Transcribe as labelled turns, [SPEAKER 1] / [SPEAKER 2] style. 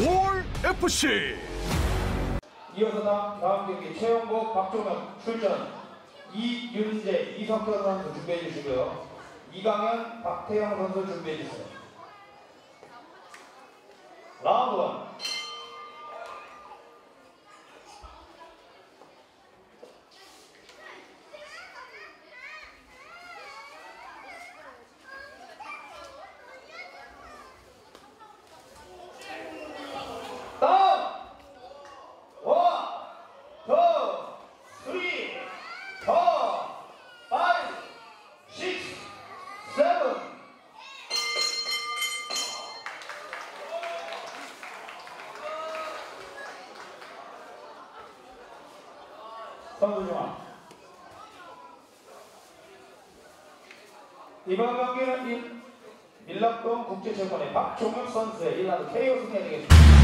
[SPEAKER 1] 올 FC
[SPEAKER 2] 이어서 다음 경기 최영복, 박종현 출전. 이윤재, 이석현 선수 준비해 주시고요. 이강현, 박태영 선수 준비해 주세요. 라운드 1 선수 중앙. 이번 경기는 일- 일락동 국제체육관의 박종혁 선수의 1라운드 KO 승리가 되겠습니다.